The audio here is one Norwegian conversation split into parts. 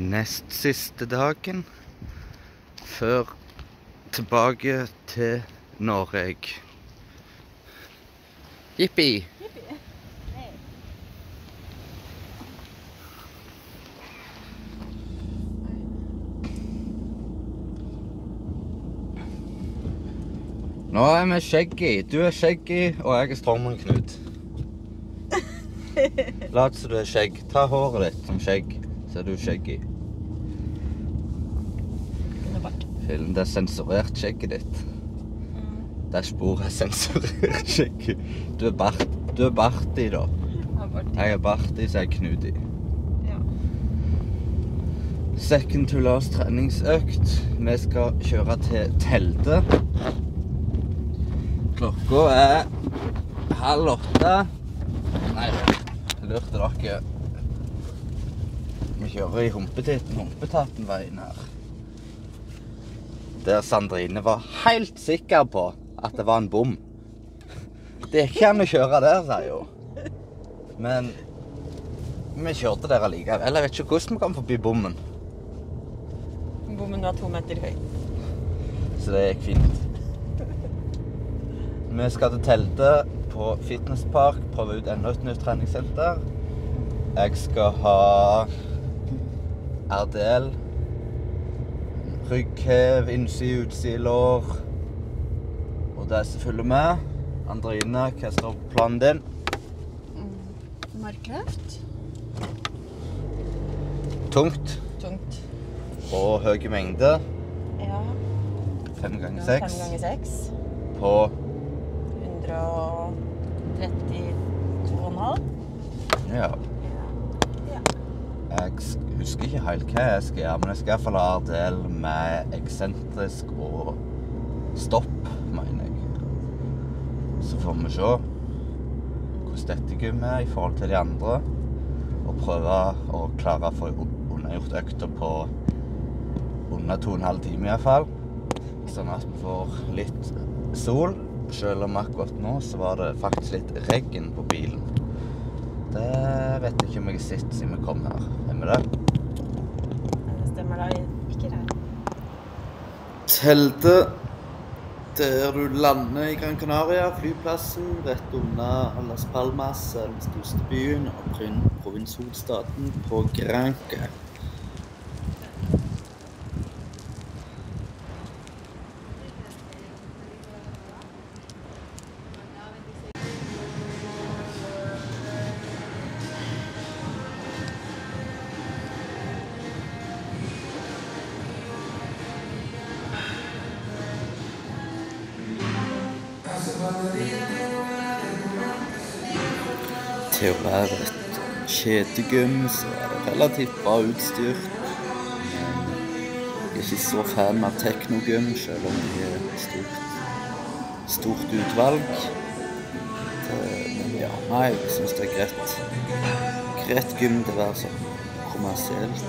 nest siste dagen før tilbake til Norge. Jippi! Nå er vi Skjeggy. Du er Skjeggy, og jeg er Strømmen Knut. Lat som du er skjegg. Ta håret ditt som skjegg, så er du Skjeggy. Fillen, det er sensurert skjegget ditt. Det er sensurert skjegget. Du er Bart. Du er Barti, da. Jeg er Barti, så er jeg Knuti. Second to last treningsøkt. Vi skal kjøre til teltet. Klokka er halv åtte. Nei, lurte dere. Vi kjører i Humpetitten, Humpetatenveien her. Der Sandrine var helt sikker på at det var en bom. Det er ikke an å kjøre der, sier hun. Men vi kjørte der allikevel. Jeg vet ikke hvordan vi kom forbi bommen. Bommen var to meter høy. Så det gikk fint. Vi skal til teltet på Fitnesspark, prøve ut enda et nytt treningssenter. Jeg skal ha RDL, rygghev, innside, utside lår. Og det som følger med. Andreine, hva står på planen din? Markløft. Tungt Tungt. og høy mengde. Ja. Fem ganger Fem seks ganger seks. på 132,5. Ja. Jeg husker ikke helt hva jeg skal gjøre, men jeg skal i hvert fall ha del med eksentrisk og stopp, mener jeg. Så får vi se hvordan dette gymmet er i forhold til de andre. Og prøve å klare å få unnagjort økta på under to og en halv time iallfall. Sånn at vi får litt sol. Selv om akkurat nå så var det faktisk litt regn på bilen. Det vet jeg ikke om jeg har sett siden vi kom her. Er vi det? Det stemmer da ikke her. Teltet der du lander i Gran Canaria, flyplassen rett unna Las Palmas, den største byen, og prin- provinshovedstaden på Granca. Til å være et kjedegym så er det relativt bra utstyrt. Jeg er ikke så fan av teknogym, selv om det er et stort, stort utvalg. Men ja, nei, jeg syns det er greit. Greit gym til å være sånn kommersielt.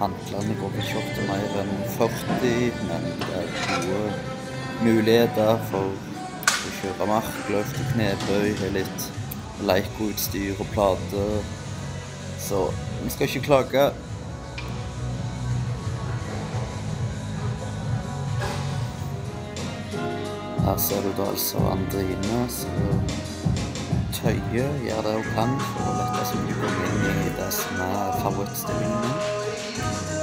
Handlene går ikke opp til mer enn 40, men det er gode muligheter for å kjøre markløft og knebøy. Har litt leikoutstyr og plater. Så vi skal ikke klage. Her ser du da altså Andrine som tøyer, gjør det hun kan for å lette seg inn i det som er favorittstillingen min.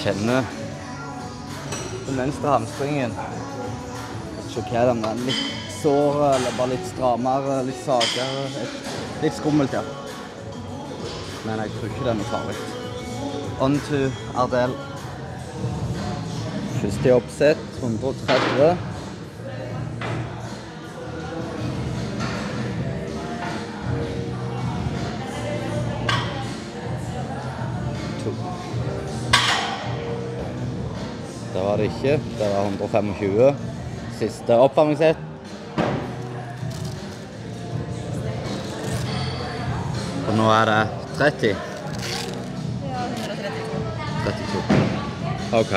Kjenner den venstre hamstringen. Vet ikke hva den er litt sår eller bare litt strammere, litt sakere. Litt skummelt, ja. Men jeg tror ikke det er noe farlig. On to Ardel. Første oppsett, 130. var det ikke. Det var 125. Siste oppvarmingshett. Og nå er det 30. Ja, 132. 32. OK.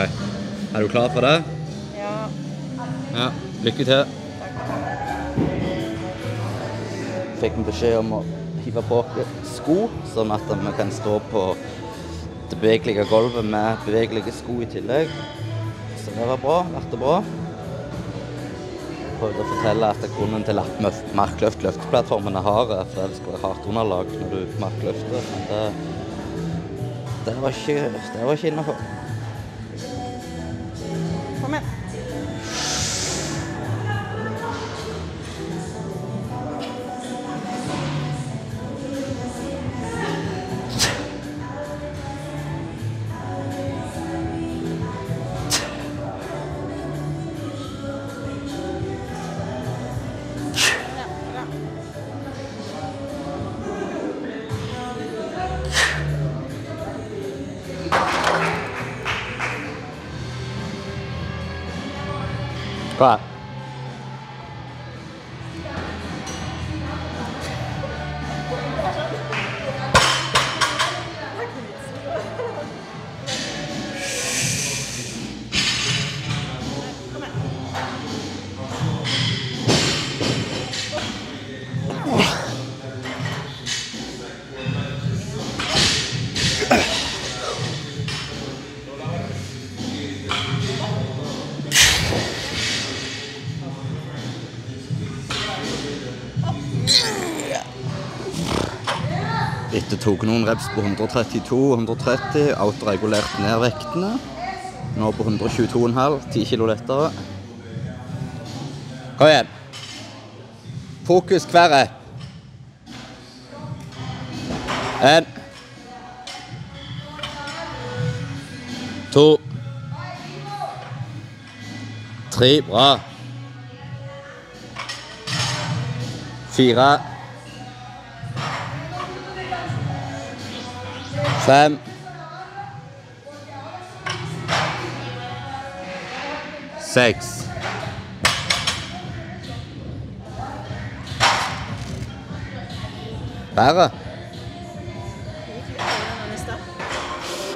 Er du klar for det? Ja, Ja. Lykke til. Fikk vi beskjed om å hive på oss sko, sånn at vi kan stå på det bevegelige gulvet med bevegelige sko i tillegg. Så det var bra. Det bra. Prøvde å fortelle at grunnen til at markløft løfteplattformen er hard, er fordi det skal være hardt underlag når du markløfter. Men det, det var ikke, det var ikke innafor. Klar. Tok noen reps på 132-130, autoregulert ned vektene. Nå på 122,5, 10 kg lettere. Kom igjen. Fokus hver rep. En. To. Tre. Bra. Fire. Fem. Seks. Bedre. Det gikk litt bedre enn i stad.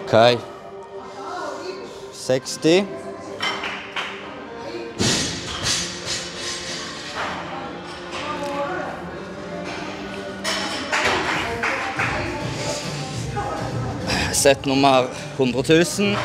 OK. 60. Sett nummer 100 000.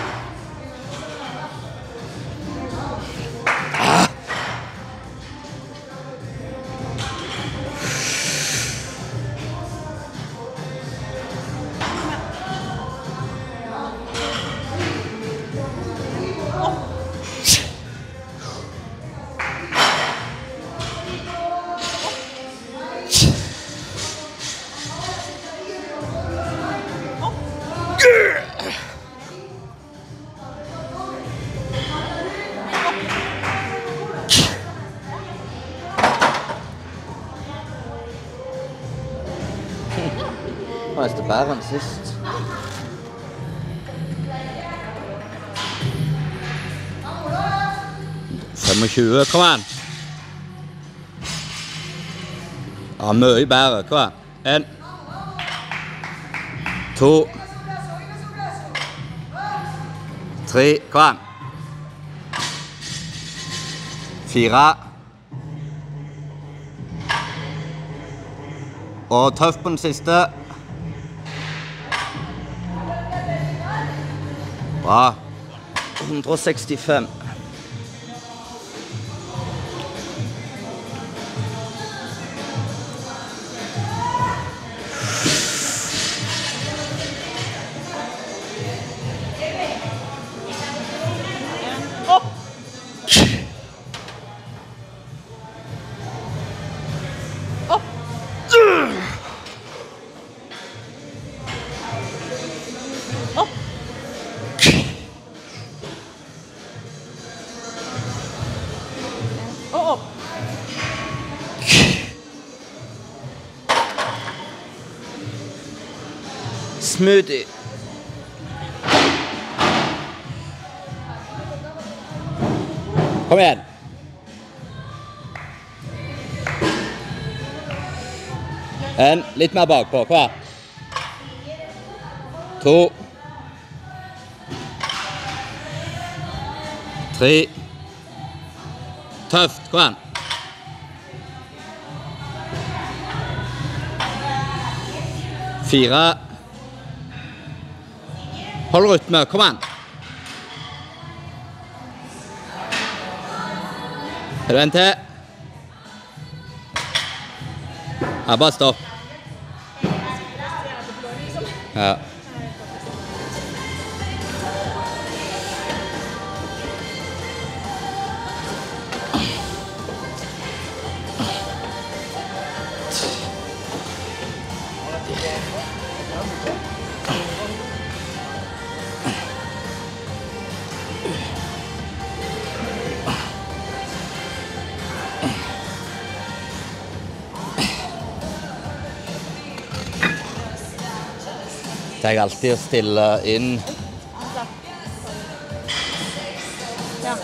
Nå er det bedre enn sist. Femogtjue, kom an! Ja, mye bedre. Kom an. En. To. Tre. Kom an. Fire. Og tøff på den siste. Bra. 165. Smoothie. Kom igjen. En litt mer bakpå. Kom igjen. To. Tre. Tøft. Kom igjen. Fire. Hold rytme. Kom igjen. Er det en til? Ja, bare stopp. Ja. Det jeg alltid å stille inn Ja.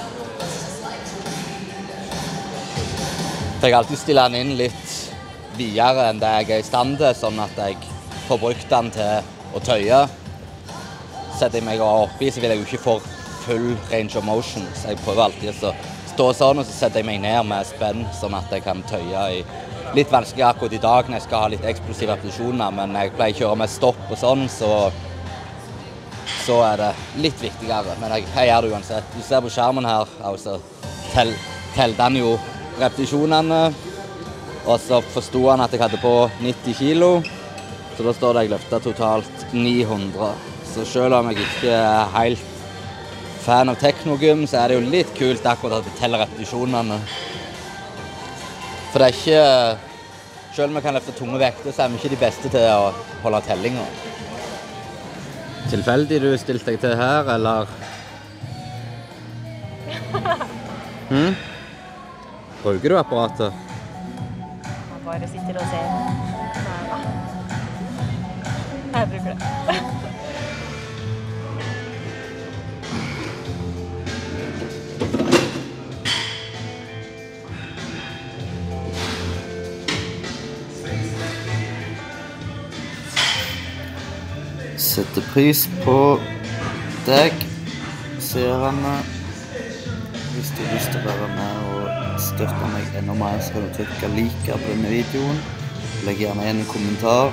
Jeg alltid stiller den inn litt videre enn det jeg er i stand til, sånn at jeg får brukt den til å tøye. Setter jeg meg oppi, så vil jeg jo ikke få full range of motion, så jeg prøver alltid å stå sånn, og så setter jeg meg ned med spenn, sånn at jeg kan tøye i litt vanskelig akkurat i dag når jeg skal ha litt eksplosive repetisjoner, men jeg pleier å kjøre med stopp og sånn, så så er det litt viktigere. Men jeg, jeg gjør det uansett. Du ser på skjermen her, altså, tel, telte han jo repetisjonene. Og så forsto han at jeg hadde på 90 kilo, så da står det jeg løfta totalt 900. Så selv om jeg ikke er helt fan av teknogym, så er det jo litt kult akkurat at vi teller repetisjonene. For det er ikke Selv om vi kan løfte tunge vekter, så er vi ikke de beste til å holde tellinga. Tilfeldig du stilte deg til her, eller? Hm? Bruker du apparatet? Man bare sitter og ser. Jeg bruker det. Setter pris på deg, seerne. Hvis du har lyst til å være med og støtte meg enda mer, så kan du trykke 'like' på denne videoen. Legg gjerne igjen en kommentar.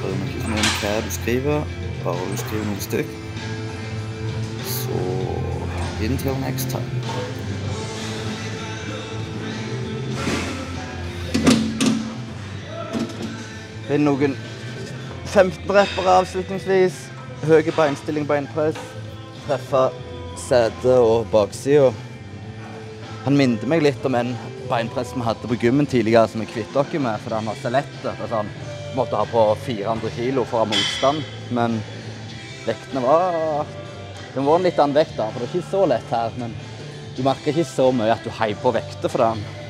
Bryr meg ikke om hva du skriver, bare du skriver noe stygt. Så until next time. Finn noen 15 reppere avslutningsvis. Høy beinstilling, beinpress. Treffe setet og baksida. Han minner meg litt om en beinpress vi hadde på gymmen tidligere, som vi kvittet oss med fordi han var så lett. Han er sånn, måtte ha på 400 kilo for å ha motstand, men vektene var Det var en litt annen vekt, da, for det er ikke så lett her. Men du merker ikke så mye at du heier på vekter for det.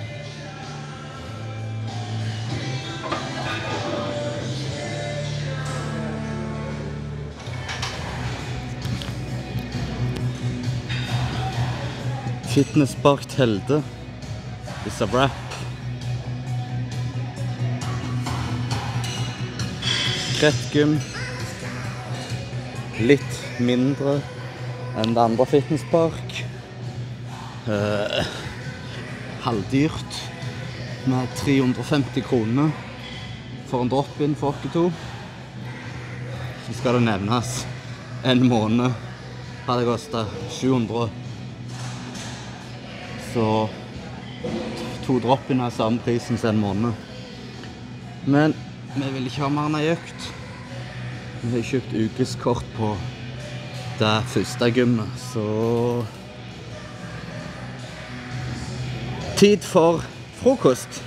Fitnesspark Telde. It's a wrap. Krettgym. Litt mindre enn det andre fitnesspark. Eh, halvdyrt med 350 kroner for en drop-in for oss to. Så skal det nevnes en måned hadde kosta 700 så to drop-in er samme prisen som en måned. Men vi vil ikke ha mer enn ei økt. Vi har kjøpt ukeskort på det første gymmet, så Tid for frokost.